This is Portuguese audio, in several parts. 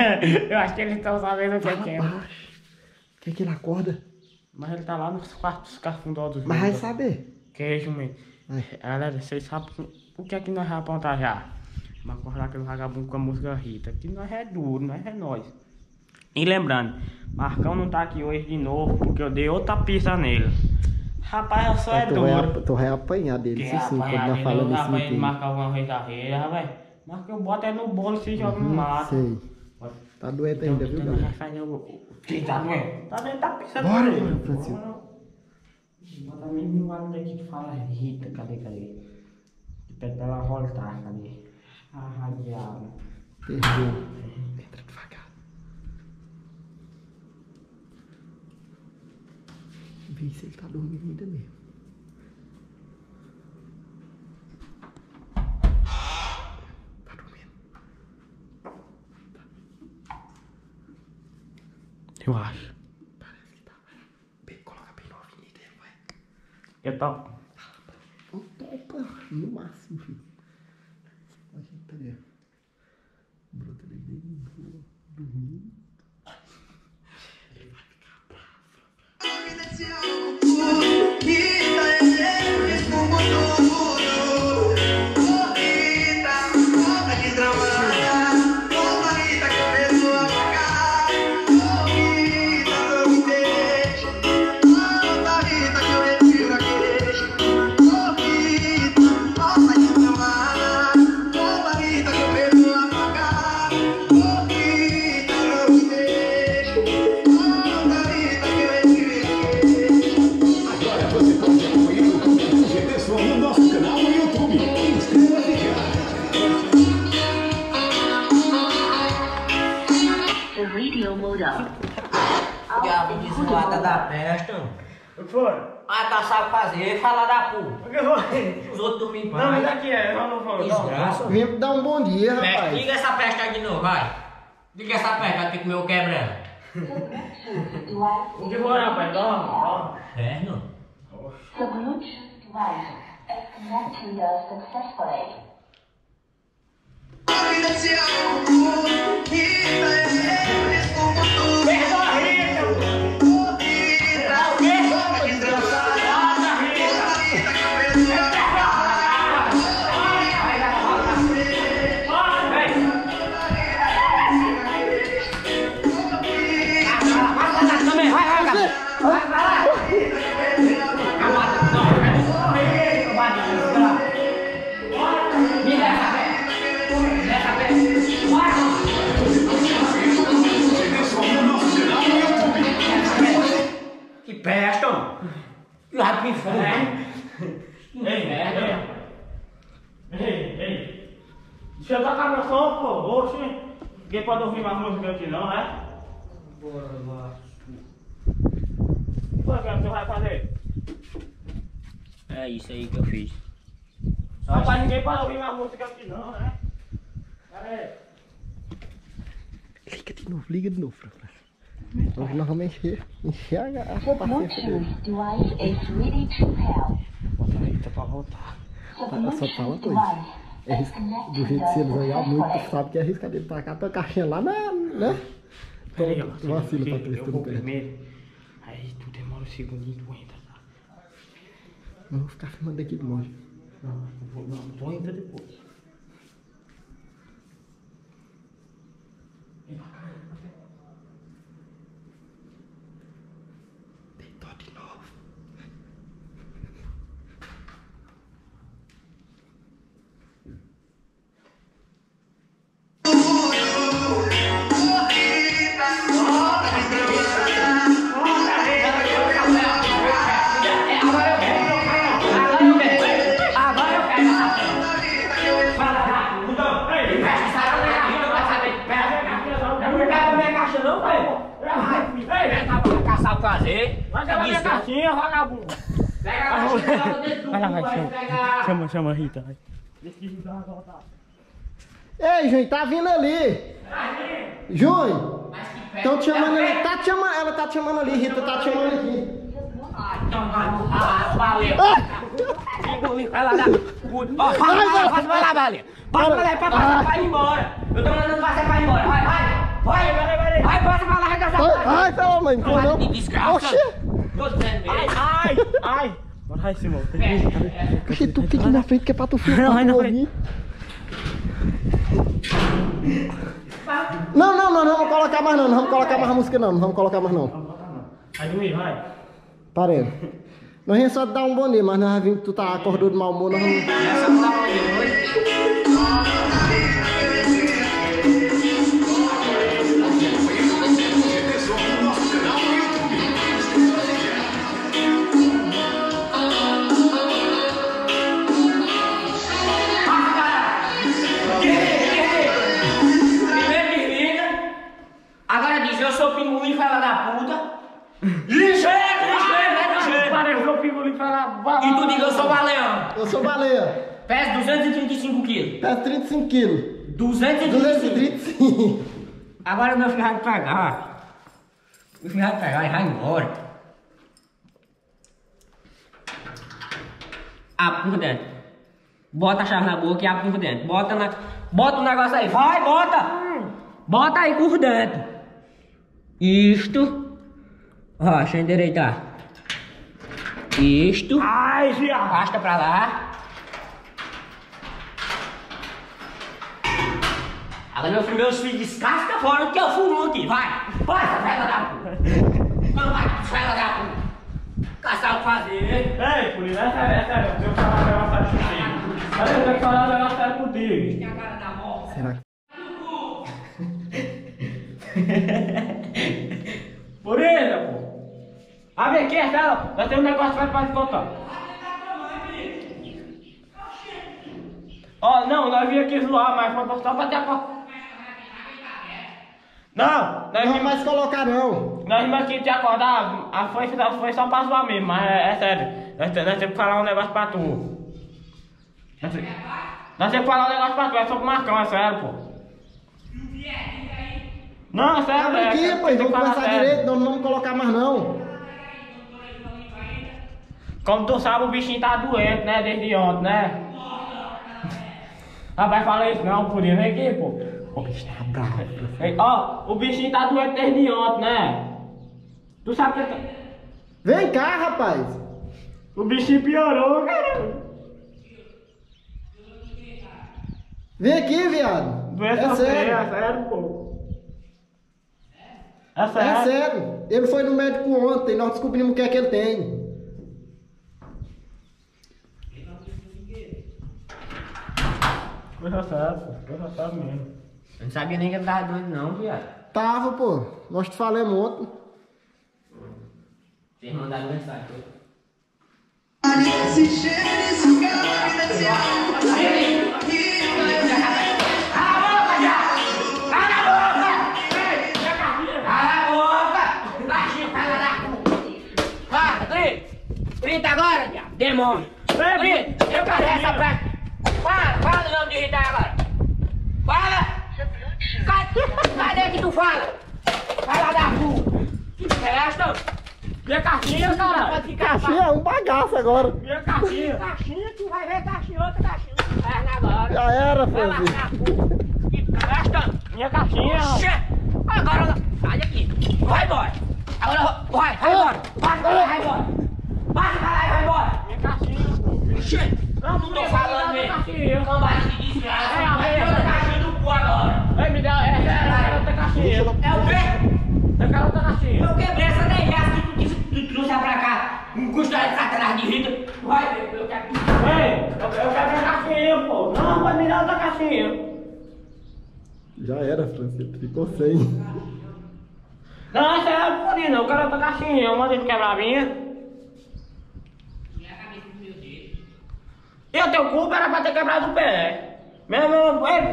Eu acho que eles estão sabendo o que é que é. Quer que ele acorda? Mas ele tá lá nos quartos cafundosos. Mas vai saber. Queijo, mesmo. Vai. Galera, vocês sabem o que é que nós vamos apontar já? Vamos acordar aquele vagabundo com a música Rita. Que nós é duro, nós é nós. E lembrando, Marcão não tá aqui hoje de novo porque eu dei outra pista nele. Rapaz, eu só é tu, vai, duro. ap- tu vai apanhar dele, Que isso sim, quando nós de falamos isso rapaz, ele aqui. marca alguma vez da rede, rapaz. Mas que eu boto é no bolo se joga no mato. Sei. Tá doendo ainda, viu, galera? Quem tá doendo? Tá da pista Bora, Francisco. Bota mil anos daqui que fala Rita, cadê, cadê? Que pede pra ela voltar, cadê? Ah, diabo. Perdeu. Entra devagar. Vê se ele tá dormindo ainda mesmo. Tá dormindo. Eu acho. Parece que tá. Bem, coloca bem no dele, vai. Eu topo. Um topa, no máximo, filho. A gente tá Zoada da peste. O que foi? Ah, tá sabe fazer, fala da puta. O que foi? Os outros dormem em Não, mas aqui é, não, não foi. Não, Desgraça. Vem dar um bom dia, rapaz. Liga essa peste aí de novo, vai. Liga essa peste, vai ter que comer o quebra. O que foi, rapaz? Não, não. É, não. The Bluetooth device is connected successfully. Inferno. Ei, ei, ei, ei. Deixa eu tocar meu som, pô. Oxi. Ninguém pode ouvir mais música aqui não, né? Bora lá. O que você vai fazer? É isso aí que eu fiz. Rapaz, ninguém pode ouvir mais música aqui não, né? Pera aí. Liga de novo, liga de novo, Fran. Hoje nós vamos encher, encher a, a paciência. Bota a Rita pra voltar. Fala- só fala coisa. É is risca- do jeito que você olhar muito, tu sabe que é arriscado ele pra cá, tua caixinha lá na. né? Então, ó. vacila pra tu vou não perde. primeiro. Aí tu demora um segundinho e tu entra, tá? Eu vou ficar filmando daqui de longe. Não, eu vou, não, tu entra depois. Caçar o fazer. Vai levar minha caixinha, vagabundo. Pega a caixinha, dentro do Vai lá, cu, vai, vai chama. pegar. Chama, chama a Rita, vai. Deixa que Rita vai voltar. Ei, gente, tá vindo ali. Mas que peste. estão te chamando ali. Tá te chamando, ela tá te chamando ali, Rita tá te chamando aqui. Ah, então vai. Ah, valeu. Ah! vai lá faz, vai lá, vai lá, Baleia. Passa pra lá, pra lá, vai embora. Eu tô mandando passar pra ir embora. Vai, vai. Vai, vai, vai. Vai, passa pra lá, arregaçar. Ai, ai, pela mãe, não Vai, não. desgraça. Mesmo. Ai, ai. Bora aí, Simão. Oxi, tu fica aqui na frente que é pra tu filmar. Não, vai na tu frente. ouvir. Não, não, não, não vamos colocar mais não, não vamos colocar mais a música não, não vamos colocar mais não. Vai dormir, vai. Parei. Nós ia só te dar um bom dia, mas nós vimos que tu tá acordou de mau humor, nós vamos... eu fico ali E tu diga, eu sou baleão. Eu sou baleia, Peso 235 quilos. peso 35 quilos. 235. 235. Agora meu filho vai me pegar. Meu filho vai me pegar e vai embora. Abre por dentro. Bota a chave na boca e abre por dentro. Bota na. Bota o negócio aí. Vai, bota! Bota aí por dentro. Isto. Ó, deixa eu endireitar. Isto. Ai, viado. Arrasta pra lá. Agora meu filho, meus filhos descasca fora que eu fumo aqui, vai! Vai, fela da puta! Vai, fela da puta! Caçar o que fazer! Ei, é sério, é sério. Eu tenho que falar um negócio sério contigo. Eu tenho que falar um negócio sério contigo. Abre aqui, é. Nós temos um negócio pra te contar. Ó, não, nós viemos aqui zoar, mas foi só pra te acordar. Não, nós Não vimos... mais colocar não. Nós vimos aqui te acordar, a foi, foi só pra zoar mesmo, mas é, é sério. Nós, nós temos que falar um negócio pra tu. Nós, nós temos que falar um negócio pra tu, é sobre o Marcão, é sério, pô. Não, é sério, Abre é, aqui, é, pô, vamos conversar sério. direito, não, não vamos colocar mais não. Como tu sabe, o bichinho tá doente, né, desde ontem, né? Rapaz, fala isso não, por isso, vem aqui, pô. O bicho tá bravo. Ó, o bichinho tá doente desde ontem, né? Tu sabe que... tá- Vem cá, rapaz. O bichinho piorou, caramba. Vem aqui, viado. Doença É sério. é sério, pô. É É sério. sério. Ele foi no médico ontem, nós descobrimos o que é que ele tem. Pô. Coisa séria mesmo. Eu não sabia nem que ele tava doido, não, viado. Tava, pô. Nós te falamos ontem. Vocês mandaram mensagem. Cala a boca! Baixinho, fala da puta! Fala, grita! Grita agora, diabo! Demônio! Grita! Eu quero essa pra... Fala, fala o nome de Rita agora! Fala! Cadê que tu fala? Fala da puta! Que festa! Minha caixinha, cara. Pode ficar Caixinha é um bagaço agora. Minha caixinha. Caixinha, tu vai ver caixinha, outra caixinha. Perna agora. Já era, Vai lá, Francisco. Que festa! Minha caixinha. Oxê! Agora, sai daqui. Vai embora. Agora, vai, vai embora. Vai, vai, vai embora. Vai, vai, vai embora. Minha caixinha. Oxê! Não, não tô falando minha mesmo. caixinha. Cambada de desgraça. É, Vai é, é. caixinha do cu agora. Ei, me dá. É, é, é, caixinha. É o quê? Eu quero outra caixinha. Eu quebrei essa 10 reais que tu disse que tu trouxe pra cá. Um custo de sacanagem de Rita. Vai ver, eu quero. Ei, eu, eu quero minha caixinha, pô. Não, vai me dar outra caixinha. Já era, Francisco. Ficou sem. Não, essa é a purina. Eu quero outra caixinha. Eu mandei tu quebrar a minha. E o teu culpa era pra ter quebrado o pé. Meu, meu, é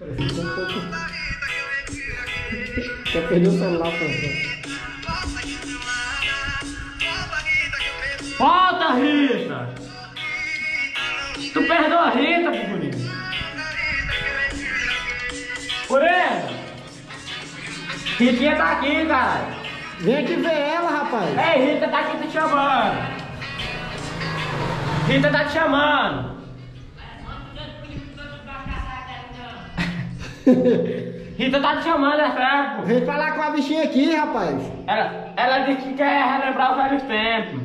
Ficou um pouco. Quer perder o celular, Francisco. Volta, Rita! Tu perdoa a Rita, Purina. Purina! Ritinha tá aqui, cara. Vem aqui ver ela, rapaz. Ei, Rita tá aqui te chamando. Rita tá te chamando. Rita tá te chamando, é sério. Vem falar com a bichinha aqui, rapaz. Ela, ela disse que quer relembrar os velhos tempos.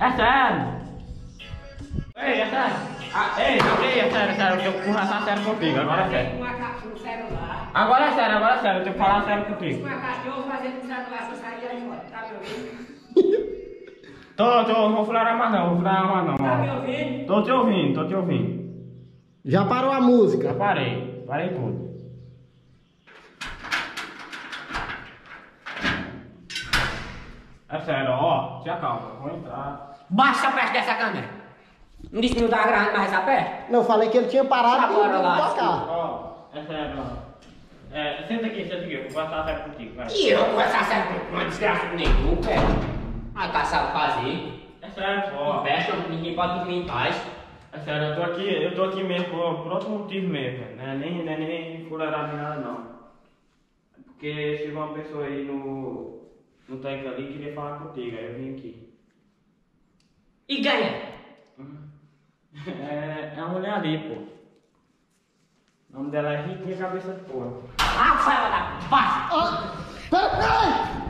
É sério. Ei, é sério. Ah, ei, ei, é sério, é sério. Eu tenho que conversar sério contigo, agora é sério. Agora é sério, agora é sério. Eu tenho que falar sério contigo. Tá me ouvindo? Tô, tô, não vou falar mais não, vou falar mais não. Tá me ouvindo? Tô te ouvindo, tô te ouvindo. Já parou a música. Já parei, parei tudo. É sério, ó, se acalma, eu vou entrar. Baixa a perto dessa câmera. Não disse que não tava gravando mais essa perto? Não, eu falei que ele tinha parado Agora de lá, tocar. Ó, é sério, ó. É, senta aqui, senta aqui, eu vou conversar sério contigo, vai. E eu vou conversar sério com uma desgraça com nenhum, velho. Mas tá sabe fazer. É sério, ó. fecha, ninguém pode dormir em paz. É sério, eu tô aqui, eu tô aqui mesmo por, por outro motivo mesmo, né? Nem, nem, nem fuleiragem nem nada não. É Porque chegou uma pessoa aí no, no tanque ali e queria falar contigo, aí eu vim aqui. E ganha. É, é a mulher ali, pô. O nome dela é Riquinha Cabeça de Porra. Ah, sai lá, passa. Ah,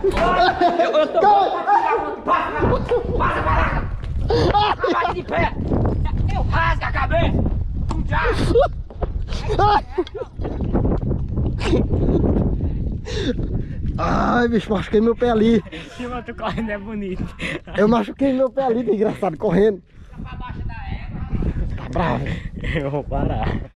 pera, peraí! Eu, eu tô bom pra tirar o outro. Passa, passa pra lá. Bate de pé. Eu rasgo a cabeça. Um já. Ai, bicho, machuquei meu pé ali. Se tu correndo é bonito. Eu machuquei meu pé ali, desgraçado, correndo. Pra baixo da égua. Tá bravo. Eu vou parar.